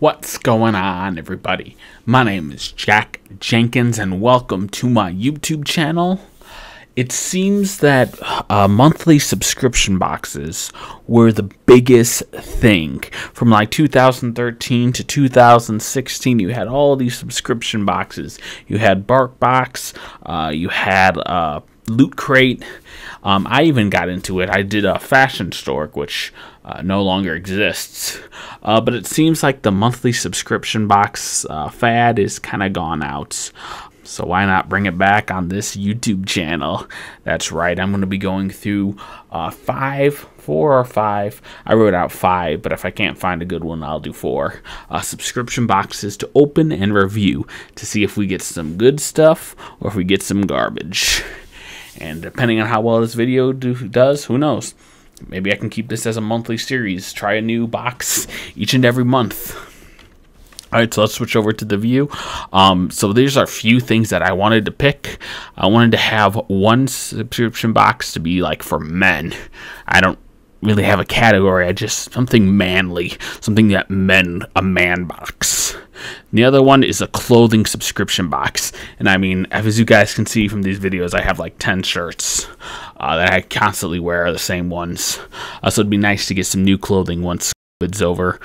What's going on, everybody? My name is Jack Jenkins, and welcome to my YouTube channel. It seems that uh, monthly subscription boxes were the biggest thing. From like 2013 to 2016, you had all these subscription boxes. You had BarkBox, uh, you had uh, Loot Crate. Um, I even got into it. I did a fashion store, which uh, no longer exists. Uh, but it seems like the monthly subscription box uh, fad is kind of gone out. So why not bring it back on this YouTube channel? That's right, I'm going to be going through uh, five, four or five. I wrote out five, but if I can't find a good one, I'll do four. Uh, subscription boxes to open and review to see if we get some good stuff or if we get some garbage. And depending on how well this video do, does, who knows? Maybe I can keep this as a monthly series. Try a new box each and every month. All right, so let's switch over to the view. Um, so these are a few things that I wanted to pick. I wanted to have one subscription box to be like for men. I don't really have a category. I just something manly, something that men a man box. The other one is a clothing subscription box, and I mean, as you guys can see from these videos, I have like ten shirts uh, that I constantly wear the same ones. Uh, so it'd be nice to get some new clothing once it's over.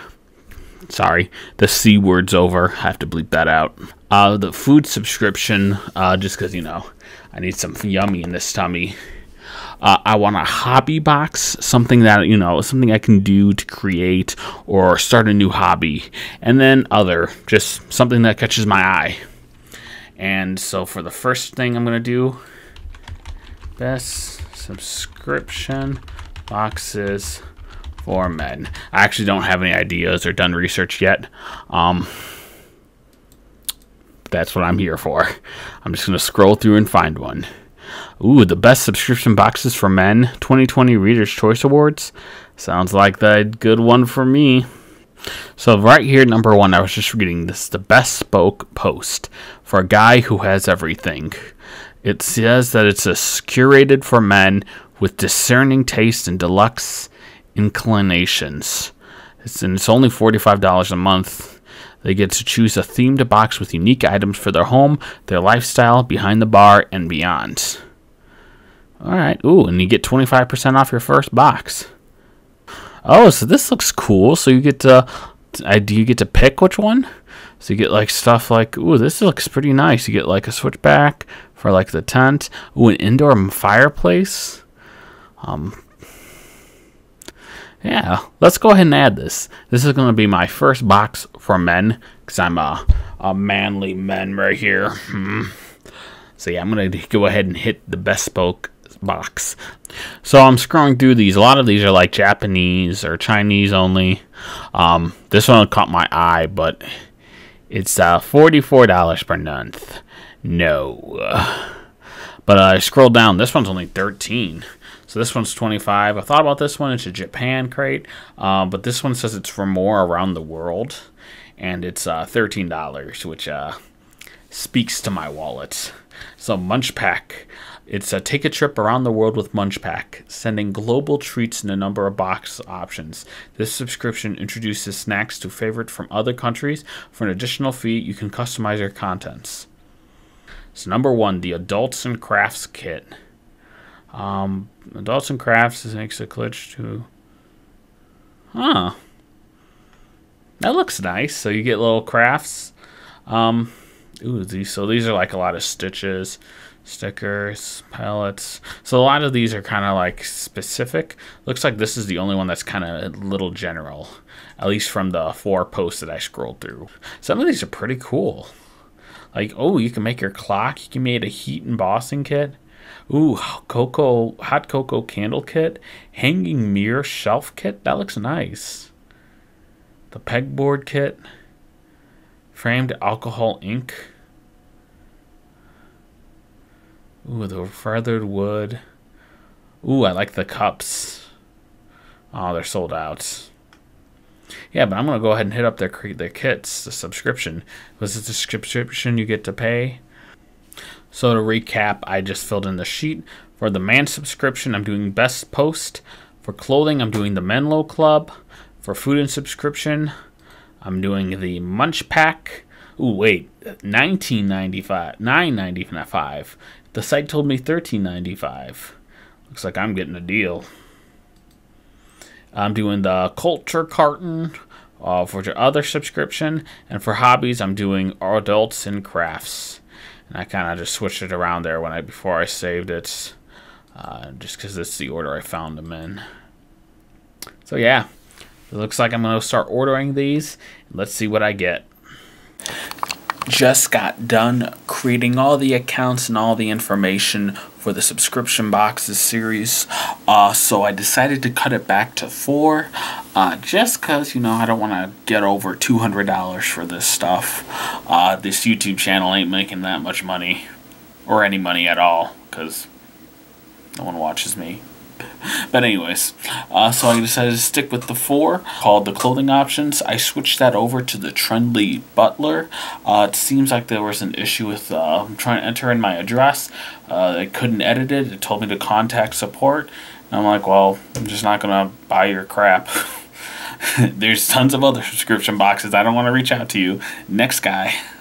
Sorry, the C word's over. I have to bleep that out. Uh, the food subscription, uh, just because, you know, I need some yummy in this tummy. Uh, I want a hobby box, something that, you know, something I can do to create or start a new hobby. And then other, just something that catches my eye. And so for the first thing I'm going to do, best subscription boxes for men. I actually don't have any ideas or done research yet. Um, that's what I'm here for. I'm just going to scroll through and find one. Ooh, the best subscription boxes for men 2020 Reader's Choice Awards. Sounds like the good one for me. So right here, number one, I was just reading this. The Bespoke Post for a guy who has everything. It says that it's a curated for men with discerning taste and deluxe inclinations. It's, and it's only $45 a month. They get to choose a themed box with unique items for their home, their lifestyle, behind the bar, and beyond. All right. Ooh, and you get 25% off your first box. Oh, so this looks cool. So you get to, uh, do you get to pick which one? So you get like stuff like, ooh, this looks pretty nice. You get like a switchback for like the tent. Ooh, an indoor fireplace. Um, yeah, let's go ahead and add this. This is going to be my first box for men because I'm a, a manly man right here. Hmm. So yeah, I'm going to go ahead and hit the Bespoke box. So I'm scrolling through these. A lot of these are like Japanese or Chinese only. Um, this one caught my eye, but it's uh, $44 per month. No. But I scrolled down. This one's only 13 so this one's 25. I thought about this one. It's a Japan crate, uh, but this one says it's for more around the world, and it's uh, $13, which uh, speaks to my wallet. So MunchPak. It's a take a trip around the world with MunchPak, sending global treats in a number of box options. This subscription introduces snacks to favorite from other countries. For an additional fee, you can customize your contents. So number one, the Adults and Crafts Kit. Um, Adults and Crafts makes a glitch to. Huh. That looks nice. So you get little crafts. Um, ooh, these so these are like a lot of stitches, stickers, pellets. So a lot of these are kind of like specific. Looks like this is the only one that's kind of a little general, at least from the four posts that I scrolled through. Some of these are pretty cool. Like, oh, you can make your clock. You can make a heat embossing kit. Ooh, cocoa, hot cocoa candle kit, hanging mirror shelf kit. That looks nice. The pegboard kit, framed alcohol ink. Ooh, the feathered wood. Ooh, I like the cups. Oh, they're sold out. Yeah, but I'm gonna go ahead and hit up their their kits, the subscription. Was it the subscription you get to pay? So to recap, I just filled in the sheet. For the man subscription, I'm doing best post. For clothing, I'm doing the Menlo Club. For food and subscription, I'm doing the MunchPak. Ooh, wait, 1995, 9.95. The site told me 13.95. Looks like I'm getting a deal. I'm doing the culture carton uh, for your other subscription, and for hobbies, I'm doing adults and crafts. And I kind of just switched it around there when I before I saved it, uh, just because it's the order I found them in. So yeah, it looks like I'm gonna start ordering these. Let's see what I get just got done creating all the accounts and all the information for the subscription boxes series. Uh, so I decided to cut it back to four, uh, just because, you know, I don't want to get over $200 for this stuff. Uh, this YouTube channel ain't making that much money, or any money at all, because no one watches me. But anyways, uh, so I decided to stick with the four called the clothing options. I switched that over to the Trendy Butler. Uh, it seems like there was an issue with uh, trying to enter in my address. Uh, I couldn't edit it. It told me to contact support. And I'm like, well, I'm just not going to buy your crap. There's tons of other subscription boxes. I don't want to reach out to you. Next guy.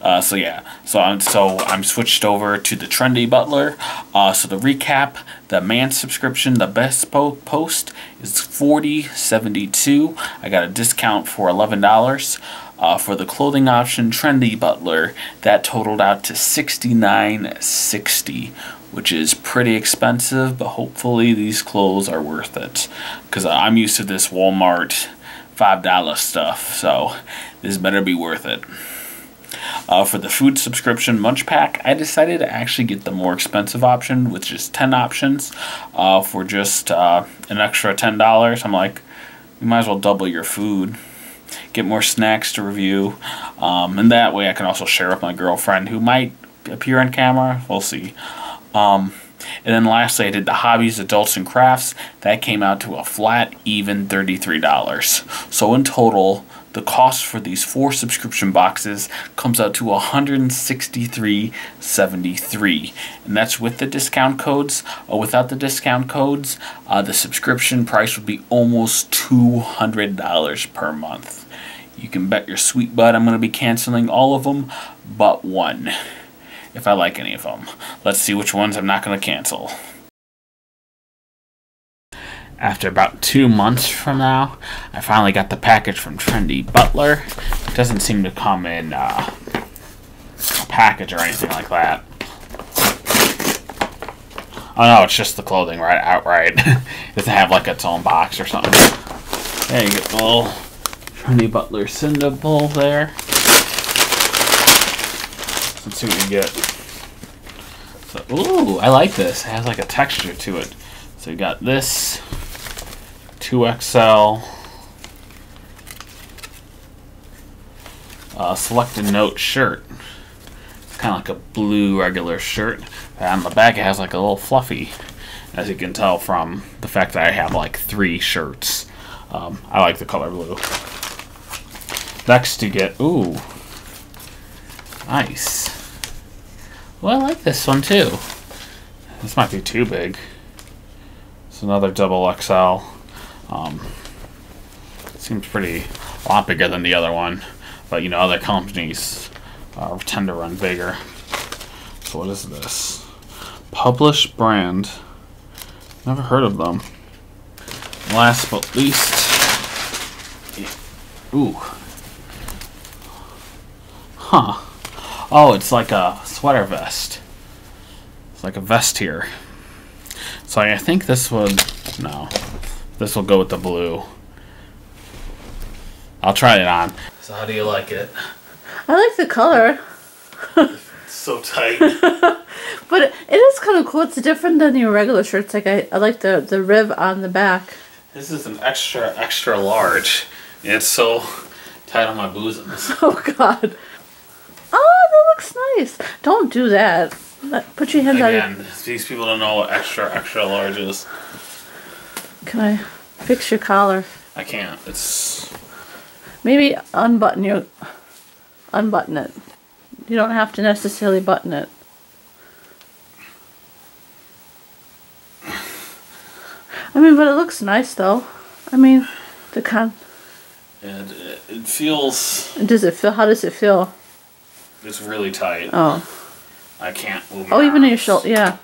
Uh, so yeah, so I'm so I'm switched over to the trendy butler. Uh, so the recap, the man subscription, the best po post is forty seventy two. I got a discount for eleven dollars. Uh, for the clothing option, trendy butler, that totaled out to sixty nine sixty, which is pretty expensive, but hopefully these clothes are worth it. Because I'm used to this Walmart $5 stuff, so this better be worth it. Uh, for the food subscription MunchPak, I decided to actually get the more expensive option with just 10 options uh, for just uh, an extra $10. I'm like, you might as well double your food. Get more snacks to review. Um, and that way I can also share with my girlfriend who might appear on camera. We'll see. Um, and then lastly, I did the hobbies, adults, and crafts. That came out to a flat, even $33. So in total, the cost for these four subscription boxes comes out to $163.73 and that's with the discount codes. Uh, without the discount codes uh, the subscription price would be almost $200 per month. You can bet your sweet butt I'm going to be canceling all of them but one if I like any of them let's see which ones I'm not going to cancel after about two months from now, I finally got the package from Trendy Butler. It doesn't seem to come in uh, a package or anything like that. Oh no, it's just the clothing right outright. it doesn't have like its own box or something. There you the little Trendy Butler symbol there. Let's see what we get. So, ooh, I like this. It has like a texture to it. So you got this 2XL. Uh, a note shirt. It's kind of like a blue regular shirt. And on the back it has like a little fluffy, as you can tell from the fact that I have like three shirts. Um, I like the color blue. Next you get, ooh, nice. Well, I like this one too. This might be too big. It's another double XL. Um, seems pretty a lot bigger than the other one, but you know other companies uh, tend to run bigger. So what is this? Published brand. Never heard of them. Last but least, ooh, huh? Oh, it's like a sweater vest. It's like a vest here. So I think this would no. This will go with the blue. I'll try it on. So how do you like it? I like the color. it's so tight. but it is kind of cool. It's different than your regular shirts. Like I, I like the, the rib on the back. This is an extra, extra large. It's so tight on my bosoms. Oh, God. Oh, that looks nice. Don't do that. Put your hands Again, on these people don't know what extra, extra large is. Can I fix your collar? I can't. It's maybe unbutton your unbutton it. You don't have to necessarily button it. I mean, but it looks nice though. I mean, the con. and it, feels Does it feel? How does it feel? it's really tight. Oh, I can't move. oh, even in your shoulder. Yeah,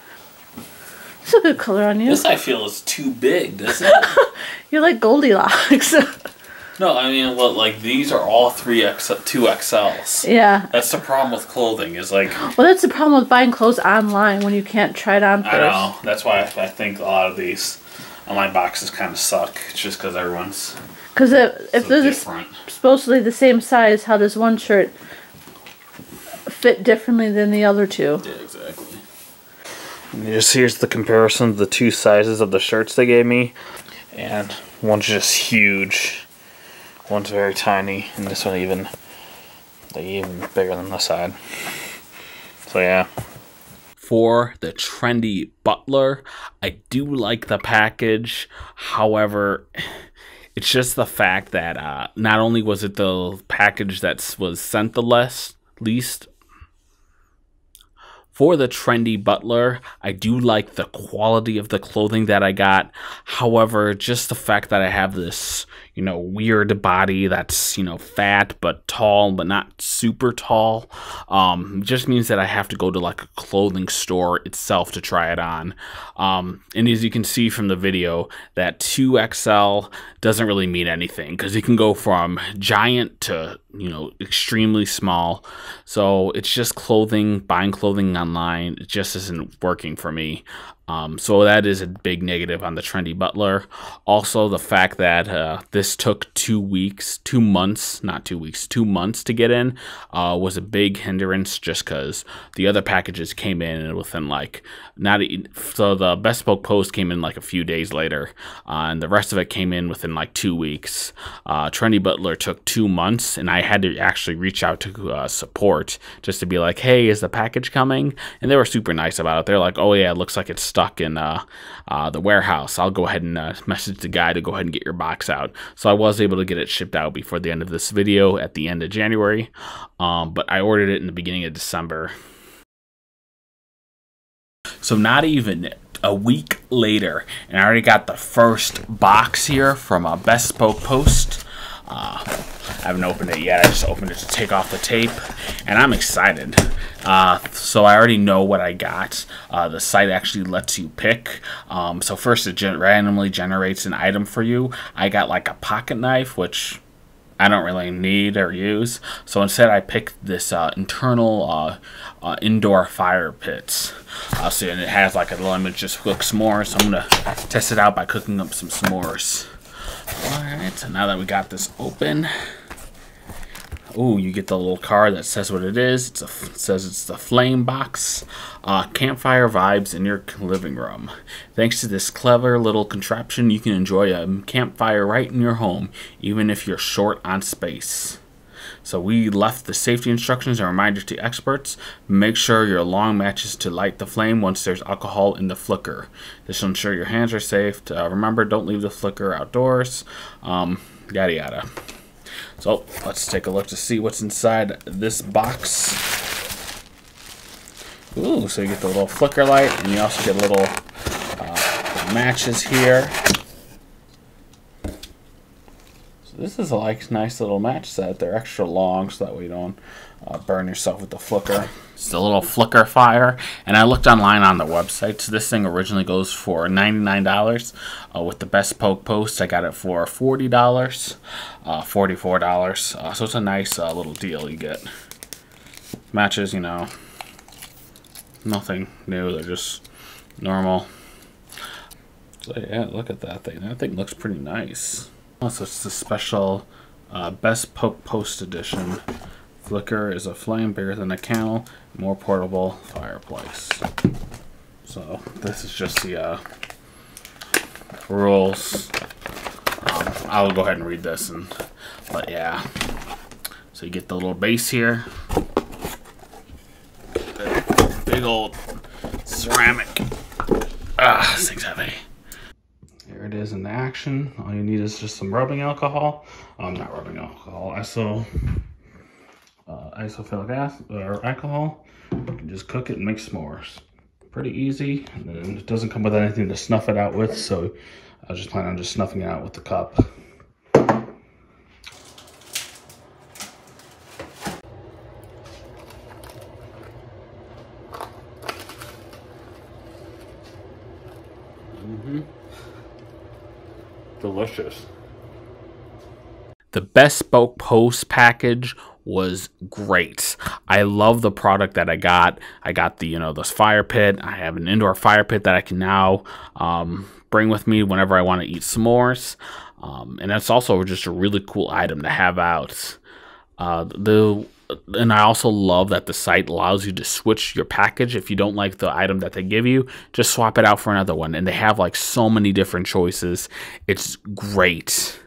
it's a good color on you. This I feel is too big, doesn't it? You're like Goldilocks. no, I mean, look, like these are all three X, two XLs. yeah. That's the problem with clothing. Is like Well, that's the problem with buying clothes online when you can't try it on first. I know. That's why I, I think a lot of these online boxes kind of suck. It's just because everyone's Because if, if so different. supposedly the same size, how does one shirt fit differently than the other two? Yeah, exactly. Just here's the comparison of the two sizes of the shirts they gave me, and one's just huge, one's very tiny, and this one even they even bigger than the side. So yeah. For the trendy butler, I do like the package. However, it's just the fact that uh, not only was it the package that was sent the less least for the trendy butler, I do like the quality of the clothing that I got. However, just the fact that I have this, you know, weird body that's, you know, fat but tall but not super tall, um, just means that I have to go to like a clothing store itself to try it on. Um, and as you can see from the video, that 2XL doesn't really mean anything because you can go from giant to, you know, extremely small. So it's just clothing, buying clothing online, it just isn't working for me. Um, so that is a big negative on the Trendy Butler. Also, the fact that uh, this took two weeks, two months, not two weeks, two months to get in uh, was a big hindrance just because the other packages came in within like not e- so the Best Bespoke Post came in like a few days later, uh, and the rest of it came in within like two weeks. Uh, Trendy Butler took two months, and I had to actually reach out to uh, support just to be like, "Hey, is the package coming?" And they were super nice about it. They're like, "Oh yeah, it looks like it's stuck in uh, uh, the warehouse. I'll go ahead and uh, message the guy to go ahead and get your box out." So I was able to get it shipped out before the end of this video at the end of January, um, but I ordered it in the beginning of December. So not even a week later, and I already got the first box here from a Bespoke Post. Uh, I haven't opened it yet. I just opened it to take off the tape, and I'm excited. Uh, so I already know what I got. Uh, the site actually lets you pick. Um, so first, it gen- randomly generates an item for you. I got like a pocket knife, which I don't really need or use. So instead, I picked this uh, internal uh, uh, indoor fire pits. Uh, so and it has like a little image just cook s'mores. So I'm gonna test it out by cooking up some s'mores. All right. So now that we got this open. Ooh, you get the little card that says what it is. A, it says it's the Flame Box. Uh, campfire vibes in your living room. Thanks to this clever little contraption, you can enjoy a campfire right in your home, even if you're short on space. So we left the safety instructions and reminder to experts. Make sure your long matches to light the flame once there's alcohol in the flicker. This will ensure your hands are safe. Uh, remember, don't leave the flicker outdoors. Um, yada yada. So let's take a look to see what's inside this box. Ooh, so you get the little flicker light, and you also get little uh, matches here. So this is a like nice little match set. They're extra long, so that way you don't uh, burn yourself with the flicker. It's a little flicker fire, and I looked online on the website. So this thing originally goes for $99. Uh, with the best poke Post, I got it for $40, uh, $44. Uh, so it's a nice uh, little deal you get. Matches, you know, nothing new. They're just normal. So yeah, look at that thing. That thing looks pretty nice. Also, it's the special uh, Bespoke Post edition. Flicker is a flame bigger than a candle, more portable fireplace. So this is just the uh, rules. Um, I'll go ahead and read this, and but yeah. So you get the little base here, big old ceramic. Ah, this thing's heavy. Here it is in the action. All you need is just some rubbing alcohol. Um, not rubbing alcohol. Iso, uh, isophilic acid or alcohol. You can just cook it and make s'mores. Pretty easy. And it doesn't come with anything to snuff it out with, so I just plan on just snuffing it out with the cup. Delicious. The spoke Post package was great. I love the product that I got. I got the, you know, this fire pit. I have an indoor fire pit that I can now um, bring with me whenever I want to eat s'mores. Um, and that's also just a really cool item to have out. Uh, the and I also love that the site allows you to switch your package if you don't like the item that they give you, just swap it out for another one. And they have like so many different choices. It's great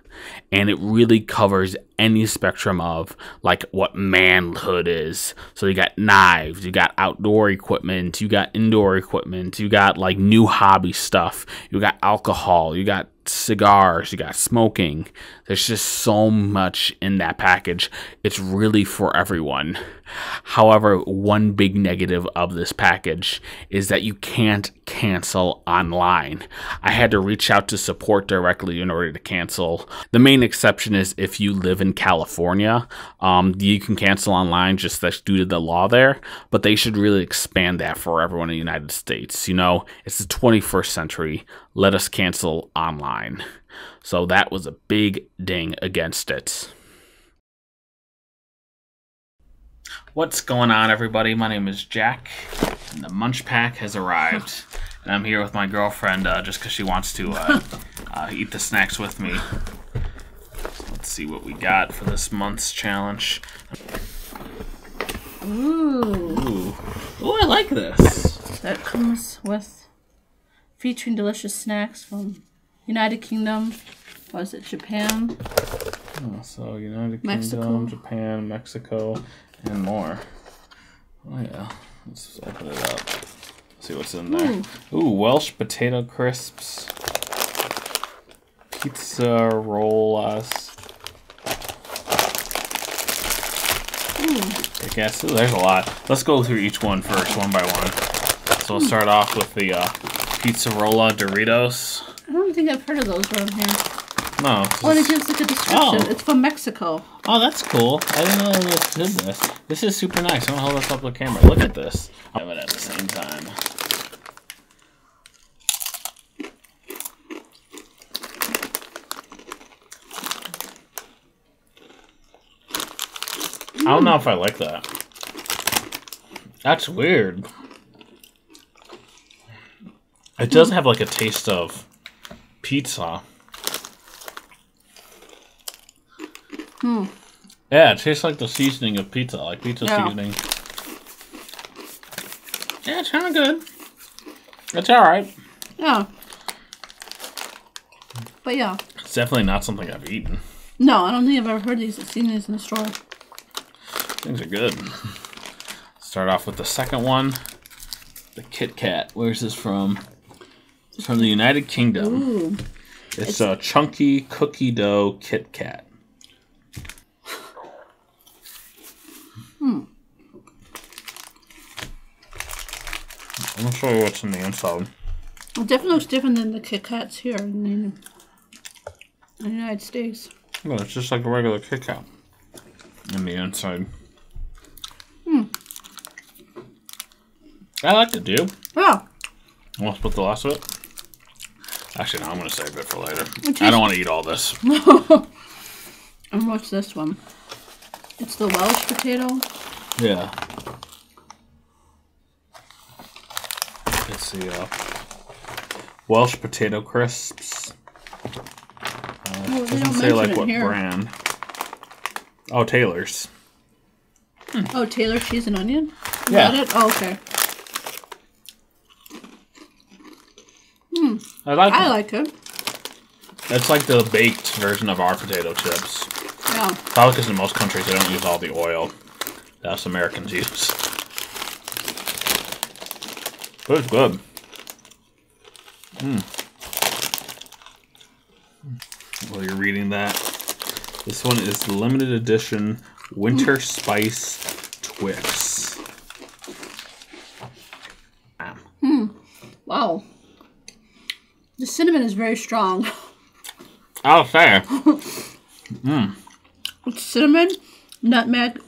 and it really covers any spectrum of like what manhood is. So you got knives, you got outdoor equipment, you got indoor equipment, you got like new hobby stuff, you got alcohol, you got cigars, you got smoking. There's just so much in that package. It's really for everyone. However, one big negative of this package is that you can't cancel online. I had to reach out to support directly in order to cancel. The main exception is if you live in California, um, you can cancel online just that's due to the law there, but they should really expand that for everyone in the United States. You know, it's the 21st century. Let us cancel online. So that was a big ding against it. What's going on, everybody? My name is Jack, and the MunchPak has arrived. And I'm here with my girlfriend uh, just because she wants to uh, uh, eat the snacks with me. Let's see what we got for this month's challenge. Ooh. Ooh, Ooh I like this. That comes with featuring delicious snacks from United Kingdom. Was it Japan? Oh, so United Mexico. Kingdom, Japan, Mexico, and more. Oh yeah, let's open it up. See what's in there. Ooh, Welsh potato crisps, Pizzerolas. I guess ooh, there's a lot. Let's go through each one first, one by one. So we'll start off with the uh, Pizzerola Doritos. I don't think I've heard of those around here. No, Oh, and it gives like a description. Oh. It's from Mexico. Oh, that's cool. I didn't know this did this. This is super nice. I'm gonna hold this up to the camera. Look at this. Have it at the same time. I don't know if I like that. That's weird. It does have like a taste of pizza. Hmm. Yeah, it tastes like the seasoning of pizza, like pizza Yeah. seasoning. Yeah, it's kind of good. It's all right. Yeah. But yeah. It's definitely not something I've eaten. No, I don't think I've ever heard these. I've seen these in the store. Things are good. Start off with the second one, the Kit Kat. Where's this from? It's from the United Kingdom. Ooh. It's a chunky cookie dough Kit Kat. Hmm. I'm gonna show you what's in the inside. It definitely looks different than the Kit Kats here in the, in the United States. No, it's just like a regular Kit Kat in the inside. I like it, do you? Yeah. Want to put the last of it? Actually, no, I'm going to save it for later. tastes- I don't want to eat all this. And what's this one? It's the Welsh potato. Yeah. It's the uh, Welsh potato crisps. Oh, they Doesn't say like what here. brand. Oh, Taylor's. Oh, Taylor cheese and onion. Is Yeah. that it? Oh, okay. I like I it. like it. It's like the baked version of our potato chips. Yeah. Probably because in most countries they don't use all the oil that us Americans use. But it's good. Mm. While you're reading that, this one is the limited edition Winter Spice Twix. Um, Wow. The cinnamon is very strong. I'll say. It's cinnamon, nutmeg.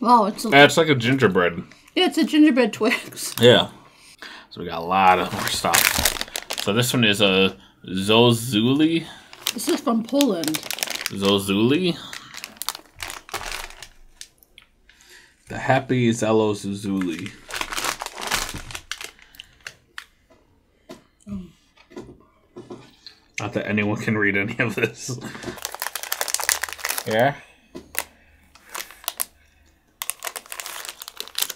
Wow, it's a, Yeah, it's like a gingerbread. yeah, it's a gingerbread Twix. Yeah. So we got a lot of more stuff. So this one is a Zozuli. This is from Poland. Zozuli. The Happy Zello Zuzuli. That anyone can read any of this. Yeah.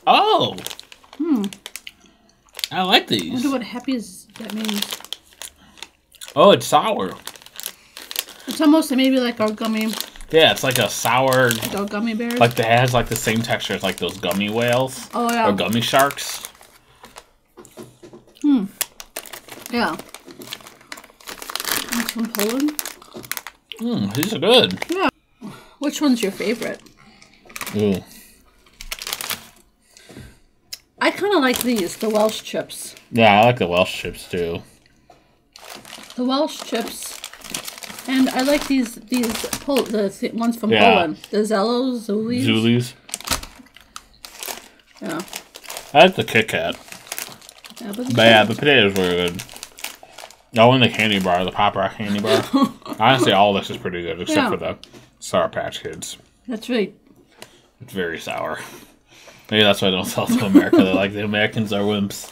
Oh. Hmm. I like I these. wonder what happy is that means. Oh, it's sour. It's almost maybe like our gummy, Yeah, it's like a sour. like our gummy bears. Like it has like the same texture as like those gummy whales oh yeah, or gummy sharks. Hmm. Yeah. From Poland. Mm, these are good. Yeah. Which one's your favorite? Ooh. I kind of like these, the Welsh chips. Yeah, I like the Welsh chips too. The Welsh chips. And I like these these Pol- the th- ones from Yeah. Poland. The Zellos, Zulis. Zulis. Yeah. I like the Kit Kat. Yeah, but But yeah, the potatoes were good. Oh, and the candy bar, the Pop Rock candy bar. Honestly, all this is pretty good except Yeah. for the Sour Patch Kids. that's right. It's very sour. Maybe that's why they don't sell to America. They're like the Americans are wimps.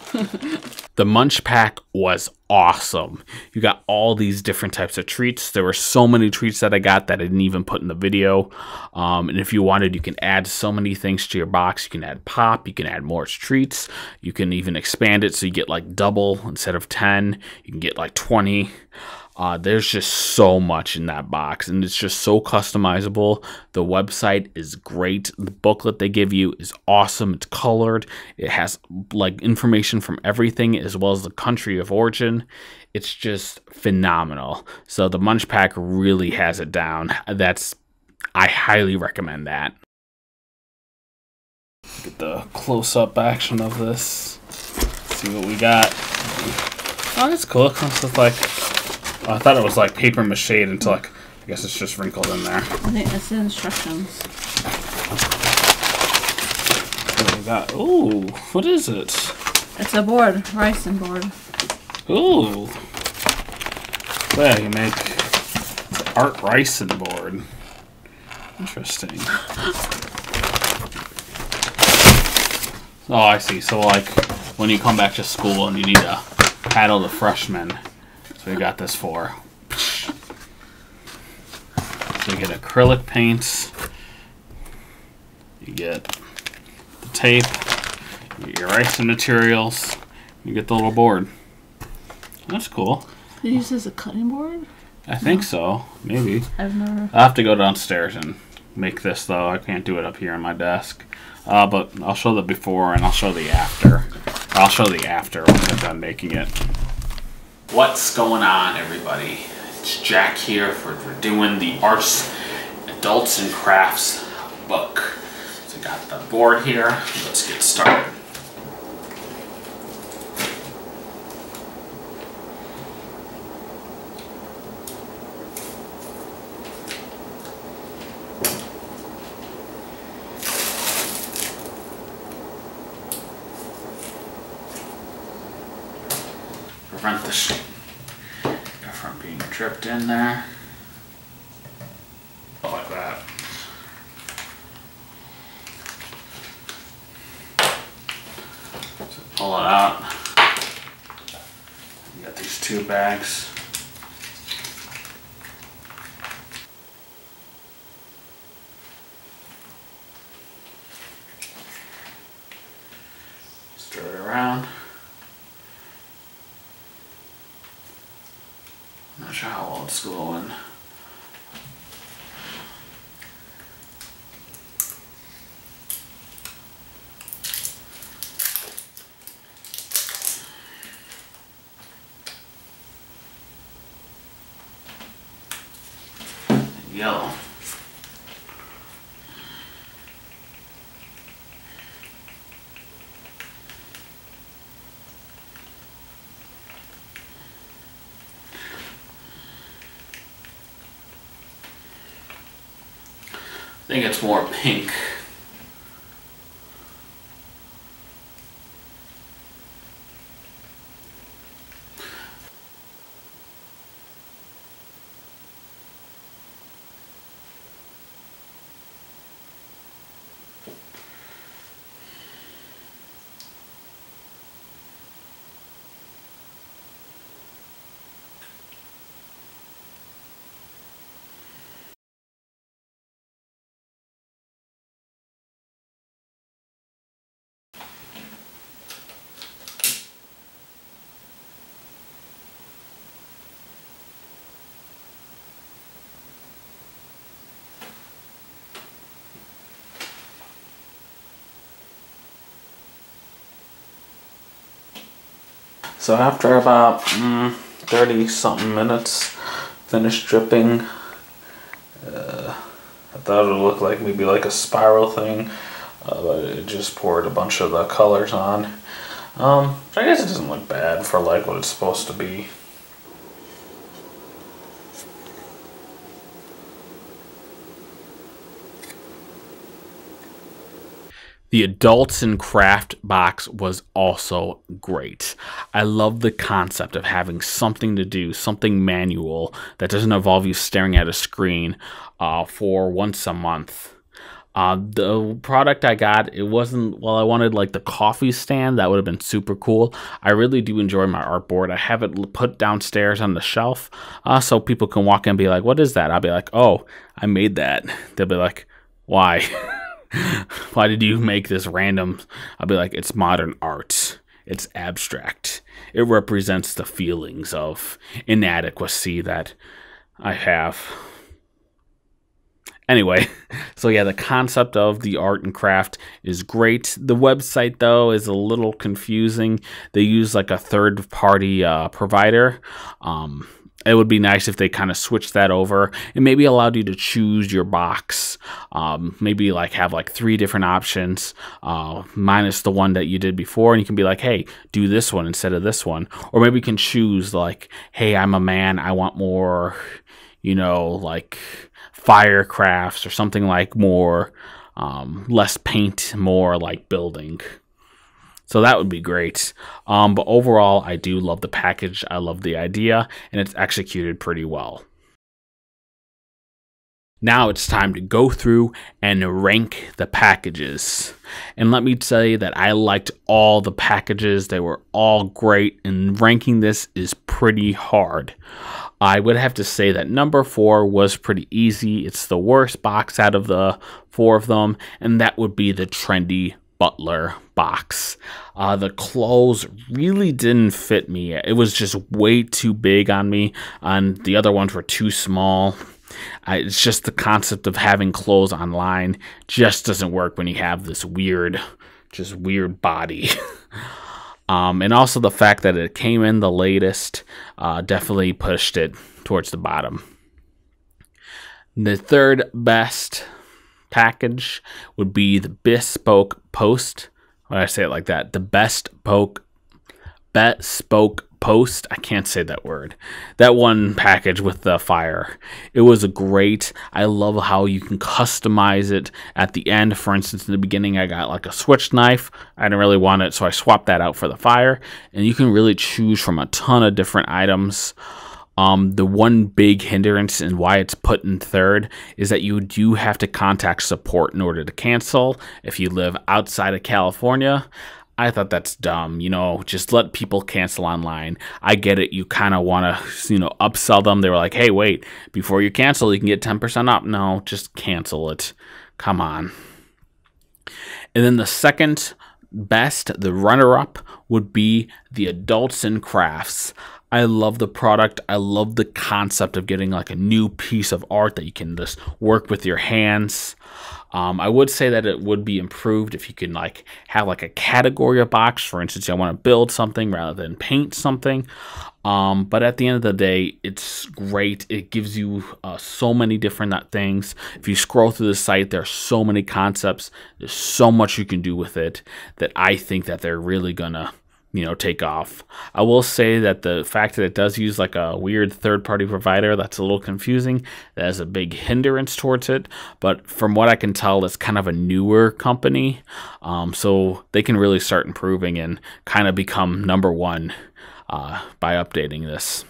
the MunchPak was awesome. You got all these different types of treats. There were so many treats that I got that I didn't even put in the video. Um, and if you wanted, you can add so many things to your box. You can add pop. You can add more treats. You can even expand it so you get like double instead of ten. You can get like twenty. Uh, there's just so much in that box, and it's just so customizable. The website is great. The booklet they give you is awesome. It's colored. It has like information from everything as well as the country of origin. It's just phenomenal. So the MunchPak really has it down. That's I highly recommend that. Get the close-up action of this. See what we got. Oh, that's cool. It comes with like I thought it was like paper mache until like I guess it's just wrinkled in there. I think it's the instructions. What do we got? Ooh, what is it? It's a board, rice and board. Ooh. Yeah, you make art ricin board. Interesting. Oh, I see. So like when you come back to school and you need to paddle the freshmen, so you got this for. So you get acrylic paints. You get the tape. You get your ricin materials. You get the little board. That's cool. It uses a cutting board? I think so. Maybe. I've never. I'll have to go downstairs and make this though. I can't do it up here on my desk. Uh, but I'll show the before and I'll show the after. I'll show the after once I'm done making it. What's going on, everybody? It's Jack here for, for doing the Arts, Adults and Crafts book. So got the board here. Let's get started. prevent the sh- from being dripped in there. Like that. So pull it out. You got these two bags. Around. Not sure how old school going. Yellow. I think it's more pink. So after about mm, 30 something minutes, finished dripping. Uh, I thought it would look like maybe like a spiral thing, uh, but it just poured a bunch of the colors on. Um, I guess it doesn't look bad for like what it's supposed to be. The Adults in Craft box was also great. I love the concept of having something to do, something manual that doesn't involve you staring at a screen uh, for once a month. Uh, the product I got, it wasn't, well, I wanted like the coffee stand. That would have been super cool. I really do enjoy my artboard. I have it put downstairs on the shelf uh, so people can walk in and be like, what is that? I'll be like, oh, I made that. They'll be like, why? Why did you make this random? I'll be like, it's modern art. It's abstract. It represents the feelings of inadequacy that I have. Anyway, so yeah, the concept of the art and craft is great. The website, though, is a little confusing. They use like a third party uh, provider. Um, it would be nice if they kind of switched that over and maybe allowed you to choose your box. Um, maybe like have like three different options, uh, minus the one that you did before, and you can be like, hey, do this one instead of this one. Or maybe you can choose like, hey, I'm a man, I want more, you know, like fire crafts or something like more, um, less paint, more like building. So that would be great. Um, but overall, I do love the package. I love the idea, and it's executed pretty well. Now it's time to go through and rank the packages. And let me tell you that I liked all the packages. They were all great, and ranking this is pretty hard. I would have to say that number four was pretty easy. It's the worst box out of the four of them, and that would be the trendy Butler box. Uh, the clothes really didn't fit me. It was just way too big on me, and the other ones were too small. It's just the concept of having clothes online just doesn't work when you have this weird, just weird body. um, and also the fact that it came in the latest uh, definitely pushed it towards the bottom. The third best package would be the bespoke post. When I say it like that? The best poke bespoke post. I can't say that word. That one package with the fire. It was a great. I love how you can customize it at the end. For instance, in the beginning, I got like a switch knife. I didn't really want it, so I swapped that out for the fire. And you can really choose from a ton of different items. Um, the one big hindrance and why it's put in third is that you do have to contact support in order to cancel if you live outside of California. I thought that's dumb. You know, just let people cancel online. I get it. You kind of want to, you know, upsell them. They were like, hey, wait, before you cancel, you can get 10% off. No, just cancel it. Come on. And then the second best, the runner up, would be the Adults and Crafts. I love the product. I love the concept of getting like a new piece of art that you can just work with your hands. Um, I would say that it would be improved if you can like have like a category of box. For instance, I want to build something rather than paint something. Um, but at the end of the day, it's great. It gives you uh, so many different things. If you scroll through the site, there are so many concepts. There's so much you can do with it that I think that they're really gonna you know take off. I will say that the fact that it does use like a weird third party provider that's a little confusing. That is a big hindrance towards it. But from what i can tell it's kind of a newer company. Um, so they can really start improving and kind of become number one uh, by updating this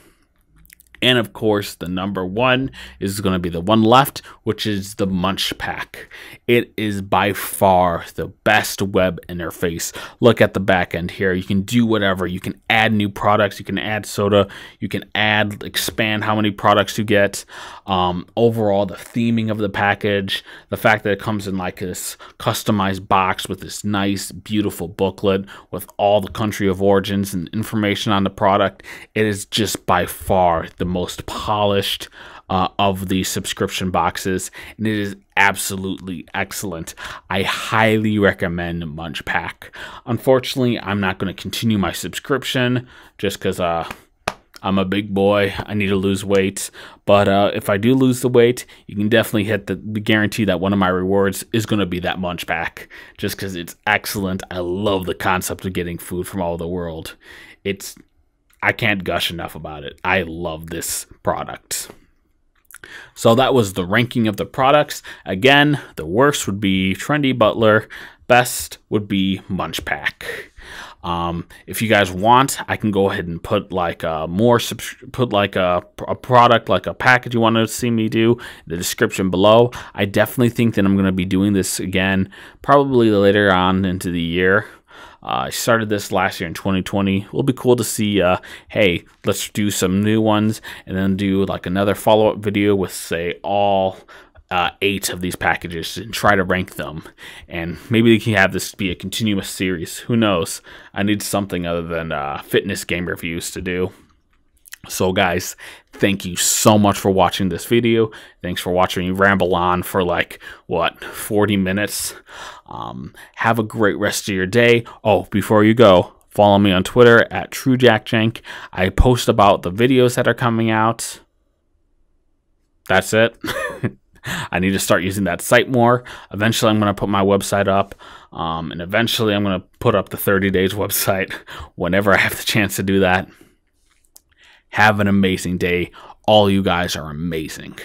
and of course, the number one is going to be the one left, which is the MunchPak. It is by far the best web interface. Look at the back end here. You can do whatever. You can add new products. You can add soda. You can add, expand how many products you get. Um, overall, the theming of the package, the fact that it comes in like this customized box with this nice, beautiful booklet with all the country of origins and information on the product. It is just by far the most polished uh, of the subscription boxes, and it is absolutely excellent. I highly recommend MunchPak. Unfortunately, I'm not going to continue my subscription just because uh, I'm a big boy. I need to lose weight. But uh, if I do lose the weight, you can definitely hit the, the guarantee that one of my rewards is going to be that MunchPak just because it's excellent. I love the concept of getting food from all over the world. It's I can't gush enough about it. I love this product. So that was the ranking of the products. Again, the worst would be Trendy Butler. Best would be MunchPak. Um, if you guys want, I can go ahead and put like a more put like a, a product like a package you want to see me do the description below. I definitely think that I'm going to be doing this again, probably later on into the year. Uh, I started this last year in 2020. It'll be cool to see, uh, hey, let's do some new ones and then do like another follow up video with, say, all uh, eight of these packages and try to rank them. And maybe we can have this be a continuous series. Who knows? I need something other than uh, fitness game reviews to do. So, guys, thank you so much for watching this video. Thanks for watching me ramble on for like, what, 40 minutes. Um, have a great rest of your day. Oh, before you go, follow me on Twitter at TrueJackJenk. I post about the videos that are coming out. That's it. I need to start using that site more. Eventually, I'm going to put my website up. Um, and eventually, I'm going to put up the 30 days website whenever I have the chance to do that. Have an amazing day. All you guys are amazing.